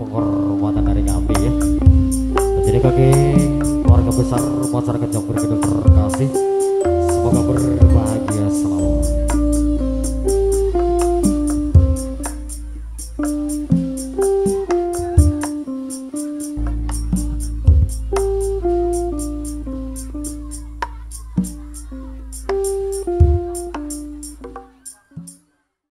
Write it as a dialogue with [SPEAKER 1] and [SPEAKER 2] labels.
[SPEAKER 1] penghormatan dari kami ya. Jadi kaki warga besar masyarakat Jogor kita terkasih semoga berbahagia selalu.